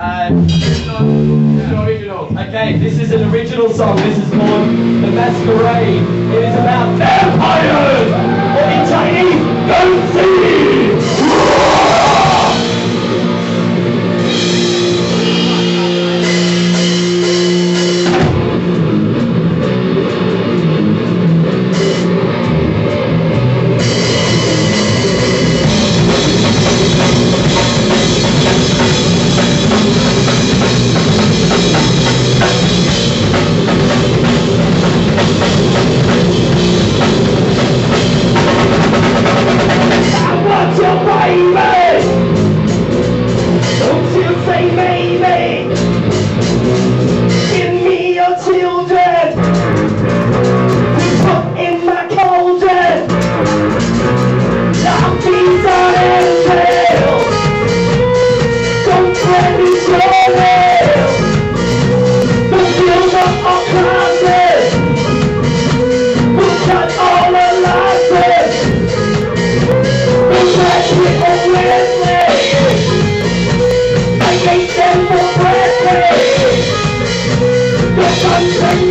Um, original. Okay, this is an original song. This is called The Masquerade. It is about vampires! Or in Chinese, don't see! Thank you.